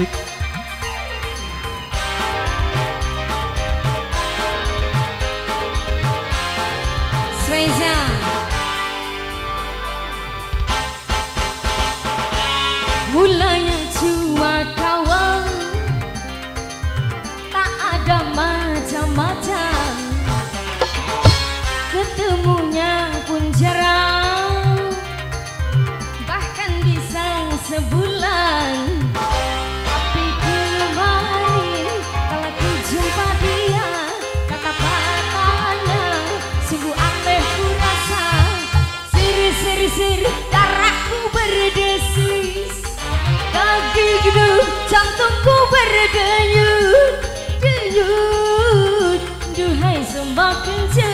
Sik. Spesial Mulanya cuma kawan. Tak ada macam-macam. Ketemunya pun jarang. Bahkan bisa sebulan Jantungku berdenyut Denyut Duhai semakin cepat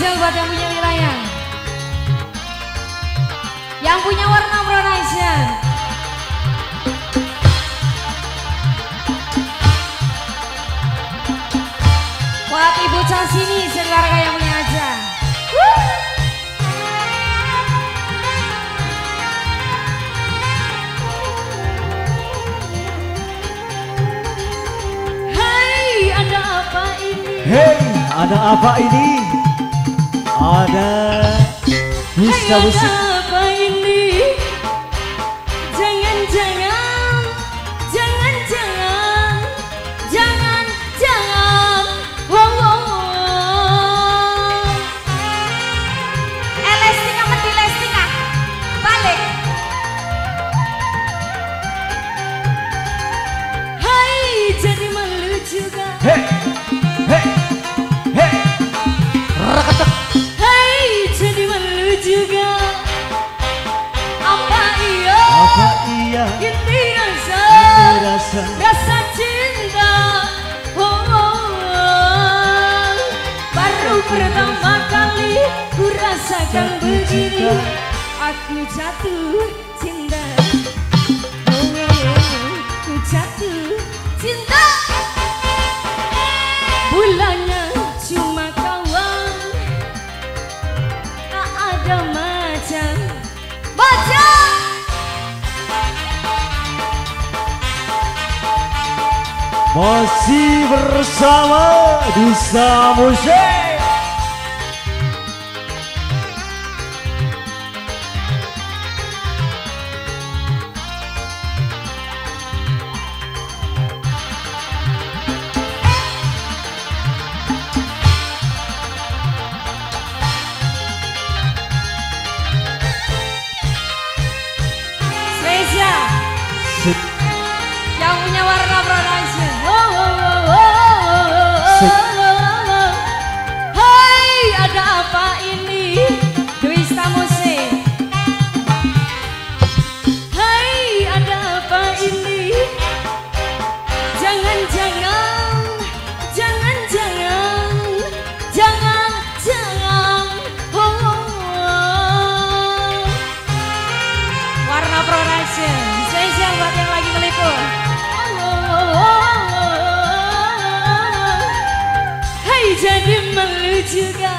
Spesial buat yang punya wilayah Yang punya warna production Buat Ibu Casini sekeluarga yang punya aja. Ini? Hey, ada apa ini? Ada bisa Hai, rasa? rasa cinta. Oh, oh, oh. Baru pertama kali ku rasakan begini. Aku jatuh Masih bersama Dusa Musik. Spesial Hai? Jangan-jangan, jangan-jangan, jangan-jangan. Oh, oh. Warna lagi Hai jadi malu juga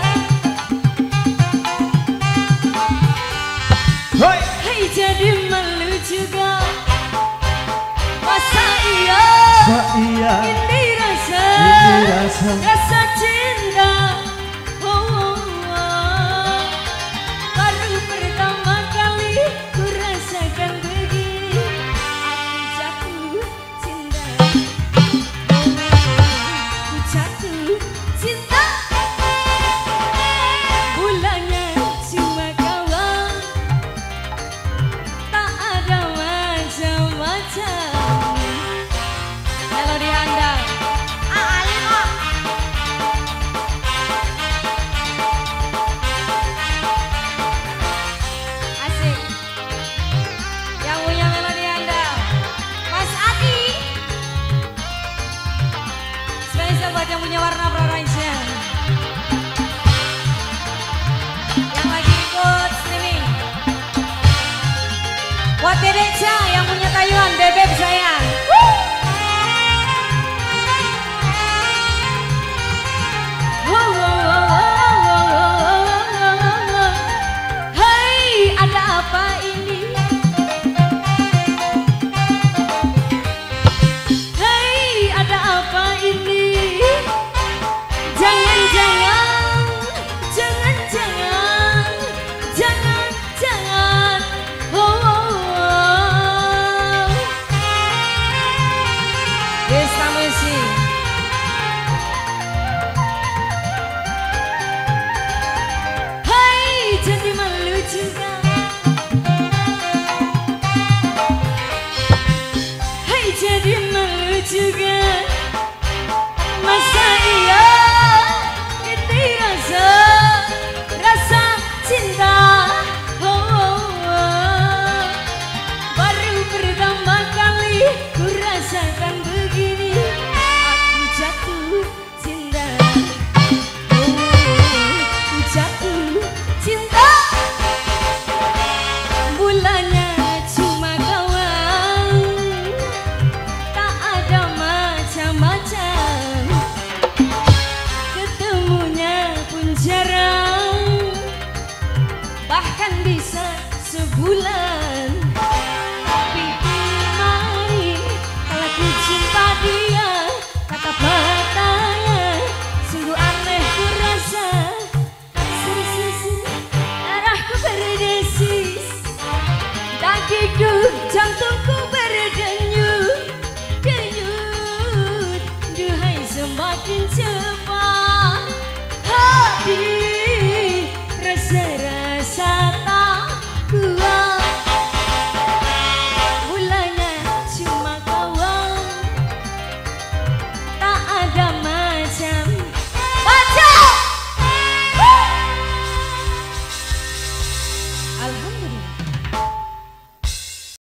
Hey, Hai jadi malu juga. Masa iya? Iya? Ini rasa. Ini rasa. Rasa cinta. Oh, oh, oh. Baru pertama kali ku rasakan begini Aku jatuh cinta. Oh, Ku jatuh cinta buat yang punya warna Prorainsnya. Yang lagi ikut streaming. Buat Dedeca yang punya Taiwan, Bebek sayang. Woo! ini juga bulan